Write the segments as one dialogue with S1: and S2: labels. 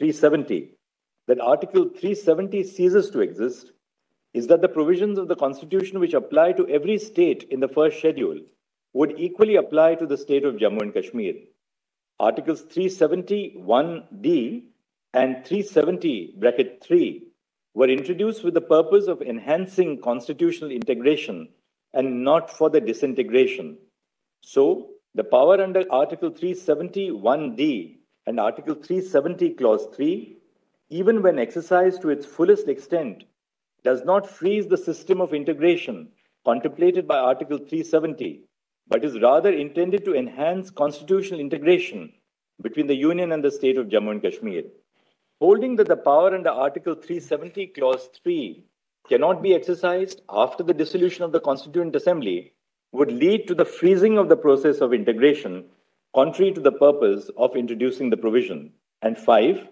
S1: 370 that Article 370 ceases to exist is that the provisions of the Constitution which apply to every state in the first schedule would equally apply to the state of Jammu and Kashmir. Articles 370 1d and 370 bracket 3 were introduced with the purpose of enhancing constitutional integration and not for the disintegration. So, the power under Article 370 1d and Article 370, Clause 3, even when exercised to its fullest extent, does not freeze the system of integration contemplated by Article 370, but is rather intended to enhance constitutional integration between the Union and the state of Jammu and Kashmir. Holding that the power under Article 370, Clause 3 cannot be exercised after the dissolution of the Constituent Assembly would lead to the freezing of the process of integration, contrary to the purpose of introducing the provision. And five,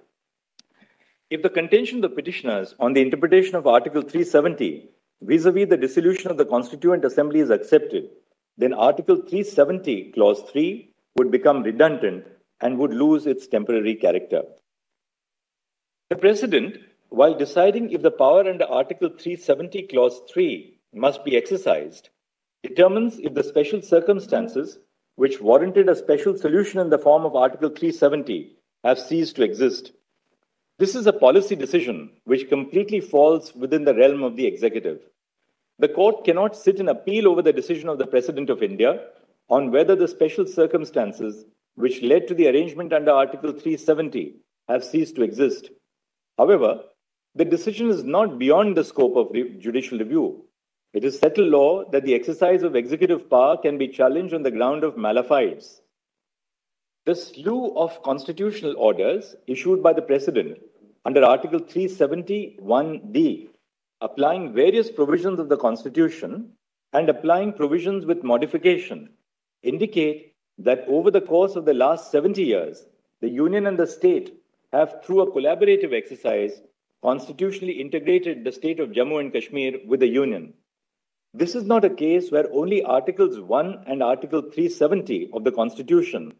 S1: if the contention of the petitioners on the interpretation of Article 370 vis a vis the dissolution of the Constituent Assembly is accepted, then Article 370, Clause 3 would become redundant and would lose its temporary character. The President, while deciding if the power under Article 370, Clause 3 must be exercised, determines if the special circumstances which warranted a special solution in the form of Article 370 have ceased to exist. This is a policy decision which completely falls within the realm of the executive. The court cannot sit and appeal over the decision of the President of India on whether the special circumstances which led to the arrangement under Article 370 have ceased to exist. However, the decision is not beyond the scope of judicial review. It is settled law that the exercise of executive power can be challenged on the ground of mala-fides. The slew of constitutional orders issued by the President under Article 370 1d, applying various provisions of the Constitution and applying provisions with modification, indicate that over the course of the last 70 years, the Union and the state have, through a collaborative exercise, constitutionally integrated the state of Jammu and Kashmir with the Union. This is not a case where only Articles 1 and Article 370 of the Constitution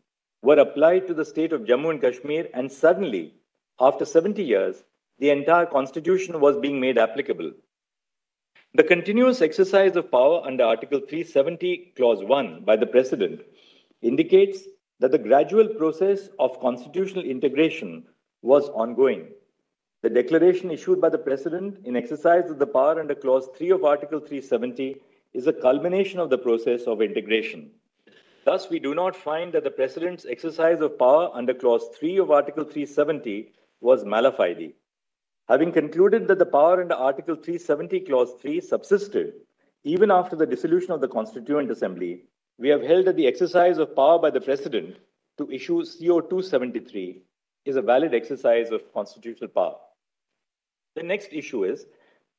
S1: were applied to the state of Jammu and Kashmir, and suddenly, after 70 years, the entire Constitution was being made applicable. The continuous exercise of power under Article 370, Clause 1 by the President indicates that the gradual process of constitutional integration was ongoing. The declaration issued by the President in exercise of the power under Clause 3 of Article 370 is a culmination of the process of integration. Thus, we do not find that the President's exercise of power under Clause 3 of Article 370 was malafide. Having concluded that the power under Article 370, Clause 3 subsisted even after the dissolution of the Constituent Assembly, we have held that the exercise of power by the President to issue CO 273 is a valid exercise of constitutional power. The next issue is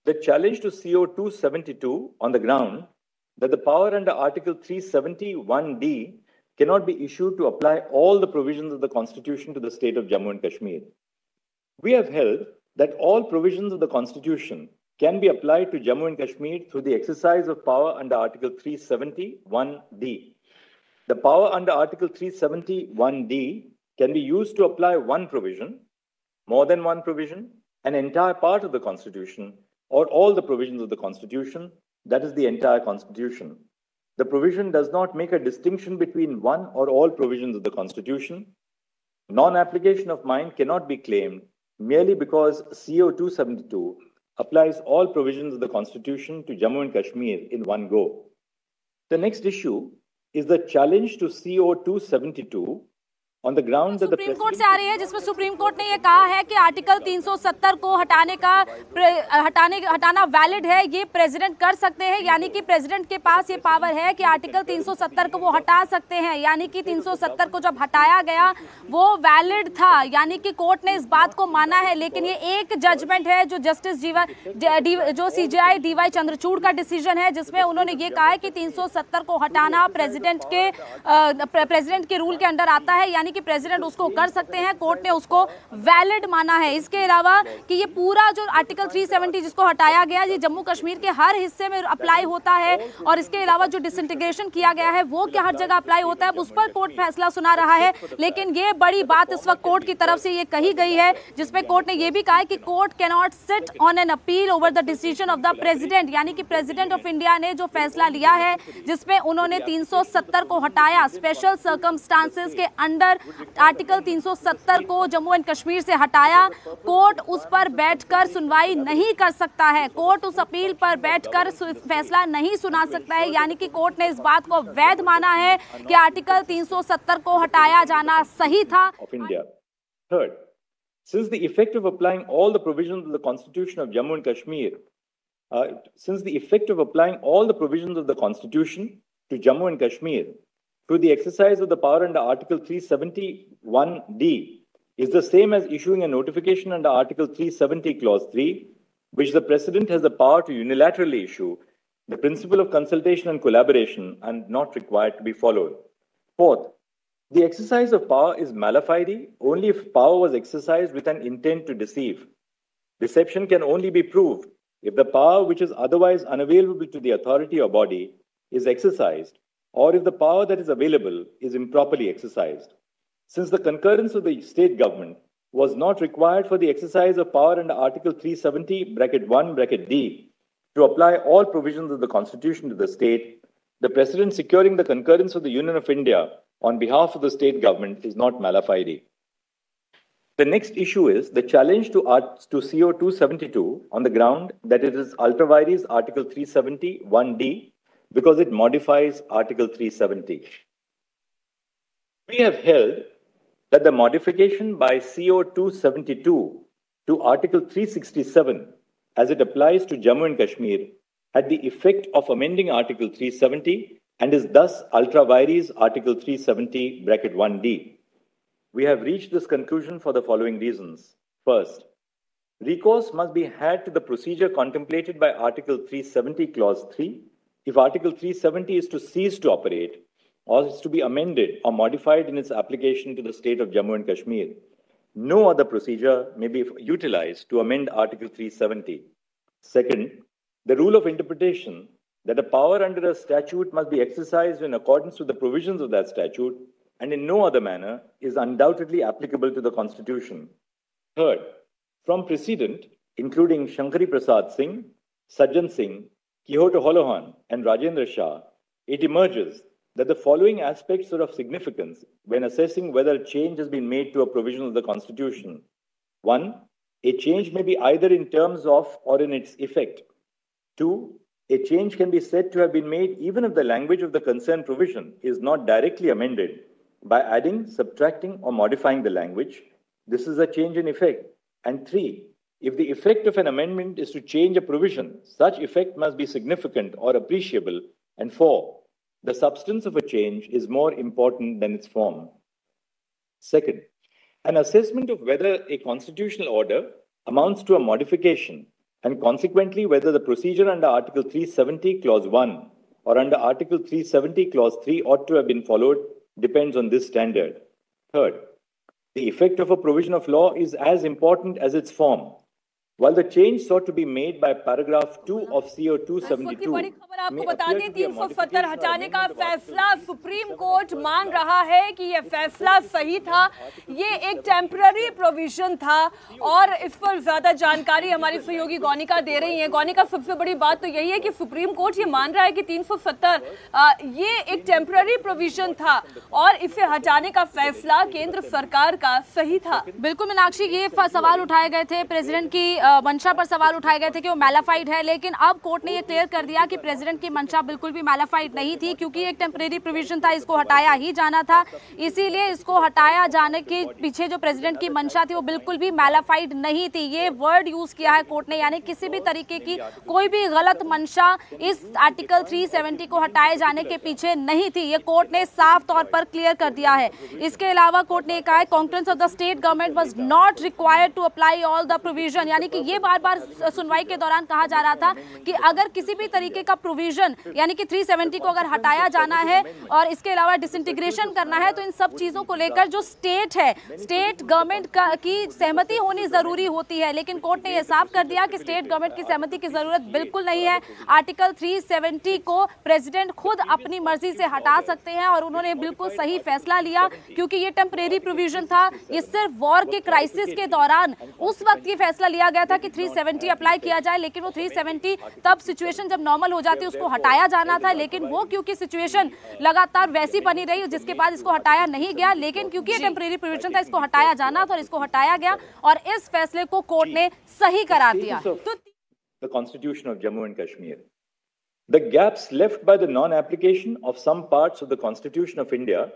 S1: the challenge to CO 272 on the ground that the power under Article 370 1d cannot be issued to apply all the provisions of the Constitution to the state of Jammu and Kashmir. We have held that all provisions of the Constitution can be applied to Jammu and Kashmir through the exercise of power under Article 370 1d. The power under Article 370 1d can be used to apply one provision, more than one provision, an entire part of the Constitution, or all the provisions of the Constitution, that is the entire Constitution. The provision does not make a distinction between one or all provisions of the Constitution. Non application of mind cannot be claimed merely because CO 272 applies all provisions of the Constitution to Jammu and Kashmir in one go. The next issue is the challenge to CO 272
S2: supreme court से आ रही है, जिसमें supreme court ने ये कहा है कि आर्टिकल 370 को हटाने का हटाने, हटाना वैलिड है, ये प्रेसिडेंट कर सकते हैं, यानी कि प्रेसिडेंट के पास ये पावर है कि आर्टिकल 370 को वो हटा सकते हैं, यानी कि 370 को जब हटाया गया, वो वैलिड था, यानी कि कोर्ट ने इस बात को माना है, लेकिन ये एक जजमेंट है जो जस्टिस जीवा, जो सी जी वाई चंद्रचूड़ का डिसीज़न है, जिसमें उन्होंने ये कहा है कि तीन सौ सत्तर को हटाना प्रेजिडेंट के प्रेजिडेंट के रूल के अंडर आता है, यानी यानी कि प्रेसिडेंट उसको कर सकते हैं कोर्ट ने उसको वैलिड माना है। इसके अलावा कि ये पूरा जो आर्टिकल 370 जिसको हटाया गया, ये जम्मू कश्मीर के हर हिस्से में अप्लाई होता है और इसके अलावा जो डिसइंटीग्रेशन किया गया है, वो क्या हर जगह अप्लाई होता है उस पर कोर्ट फैसला सुना रहा है। लेकिन ये बड़ी बात इस वक्त कोर्ट की तरफ़ से ये कही गई है, जिसमें कोर्ट ने ये भी कहा कि court cannot sit on an appeal over the decision of the president यानी कि प्रेसिडेंट ऑफ़ इंडिया ने जो फैसला लिया है, जिसमें उन्होंने 370 को हटाया। स्पेशल सर्कमस्टांसेस के अंडर आर्टिकल 370 को जम्मू एंड कश्मीर से हटाया कोर्ट उस पर बैठकर सुनवाई नहीं कर सकता है कोर्ट उस अपील पर बैठकर फैसला नहीं सुना सकता है यानी कि कोर्ट ने इस बात को वैध माना है कि आर्टिकल 370 को हटाया जाना सही था.
S1: Since the effect of applying all the provisions of the Constitution of Jammu and Kashmir, uh, since the effect of applying all the provisions of the Constitution to Jammu and Kashmir through the exercise of the power under Article 371D is the same as issuing a notification under Article 370, Clause 3, which the President has the power to unilaterally issue, the principle of consultation and collaboration and not required to be followed. Fourth, the exercise of power is malafide only if power was exercised with an intent to deceive. Deception can only be proved if the power which is otherwise unavailable to the authority or body is exercised, or if the power that is available is improperly exercised. Since the concurrence of the state government was not required for the exercise of power under Article 370, bracket 1, bracket D, to apply all provisions of the Constitution to the state, the President securing the concurrence of the Union of India on behalf of the state government is not malafide. The next issue is the challenge to, art, to CO 272 on the ground that it is ultra vires Article 370 1D because it modifies Article 370. We have held that the modification by CO 272 to Article 367 as it applies to Jammu and Kashmir had the effect of amending Article 370 and is thus ultra vires Article 370 bracket 1D. We have reached this conclusion for the following reasons. First, recourse must be had to the procedure contemplated by Article 370 Clause 3 if Article 370 is to cease to operate or is to be amended or modified in its application to the state of Jammu and Kashmir. No other procedure may be utilized to amend Article 370. Second, the rule of interpretation that a power under a statute must be exercised in accordance with the provisions of that statute and in no other manner is undoubtedly applicable to the Constitution. Third, from precedent, including Shankari Prasad Singh, Sajjan Singh, Kihoto Hollohan, and Rajendra Shah, it emerges that the following aspects are of significance when assessing whether a change has been made to a provision of the Constitution. One, a change may be either in terms of or in its effect. Two, a change can be said to have been made even if the language of the concerned provision is not directly amended by adding, subtracting, or modifying the language. This is a change in effect. And three, if the effect of an amendment is to change a provision, such effect must be significant or appreciable. And four, the substance of a change is more important than its form. Second, an assessment of whether a constitutional order amounts to a modification and consequently whether the procedure under Article 370, Clause 1 or under Article 370, Clause 3 ought to have been followed depends on this standard. Third, the effect of a provision of law is as important as its form. While the change sought to be made by paragraph 2 of CO 272
S2: बड़ी खबर आपको बता दें तीन सौ सत्तर हटाने का फैसला सुप्रीम कोर्ट मान रहा है कि यह फैसला सही था ये एक टेम्पररी प्रोविज़न था और इस पर ज़्यादा जानकारी हमारी सहयोगी गौनिका दे रही है गौनिका सबसे बड़ी बात तो यही है कि सुप्रीम कोर्ट ये मान रहा है कि 370 ये एक टेम्पररी प्रोविज़न था और इसे हटाने का फैसला केंद्र सरकार का सही था बिल्कुल मीनाक्षी ये सवाल उठाए गए थे प्रेसिडेंट की मंशा पर सवाल उठाए गए थे कि वो मैलाफाइड है, लेकिन अब कोर्ट ने ये क्लियर कर दिया कि प्रेसिडेंट की मंशा बिल्कुल भी मैलाफाइड नहीं थी, क्योंकि एक टेम्परेरी प्रोविज़न था, इसको हटाया ही जाना था। इसीलिए इसको हटाया जाने के पीछे जो प्रेसिडेंट की मंशा थी, वो बिल्कुल भी मैलाफाइड नहीं थी। ये वर्ड यूज़ किया है कोर्ट ने, यानी किसी भी तरीके की कोई भी गलत मंशा इस आर्टिकल 370 को हटाए जाने के पीछे नहीं थी। ये कोर्ट ने साफ़ तौर पर क्लियर कर दिया है। इसके अलावा कोर्ट ने कहा है conference of the state government was not required to apply all the provision यानी कि ये बार बार सुनवाई के दौरान कहा जा रहा था कि अगर किसी भी तरीके का प्रोविज़न यानी कि 370 को अगर हटाया जाना है और इसके अलावा डिसइंटीग्रेशन करना है तो इन सब चीज़ों को लेकर जो स्टेट है स्टेट गवर्नमेंट की सहमति होनी ज़रूरी होती है। लेकिन कोर्ट ने यह साफ़ कर दिया कि स्टेट गवर्नमेंट की सहमति की ज़रूरत बिल्कुल नहीं है। आर्टिकल 370 को प्रेसिडेंट खुद अपनी मर्ज़ी से हटा सकते हैं और उन्होंने बिल्कुल सही फैसला लिया, क्योंकि ये टेम्परेरी प्रोविज़न था। ये सिर्फ़ वॉर के क्राइसिस के दौरान उस वक्त ये फैसला लिया गया था कि 370 अप्लाई किया जाए लेकिन वो 370 तब सिचुएशन जब नॉर्मल हो जाती उसको हटाया जाना था लेकिन वो क्योंकि सिचुएशन लगातार वैसी बनी रही जिसके बाद इसको हटाया नहीं गया लेकिन क्योंकि ये टेम्परेरी प्रोविज़न था इसको हटाया जाना था और इसको हटाया गया और इस फैसले को कोर्ट ने सही करार दिया तो
S1: the Constitution of Jammu and Kashmir. The gaps left by the non application of some parts of the Constitution of India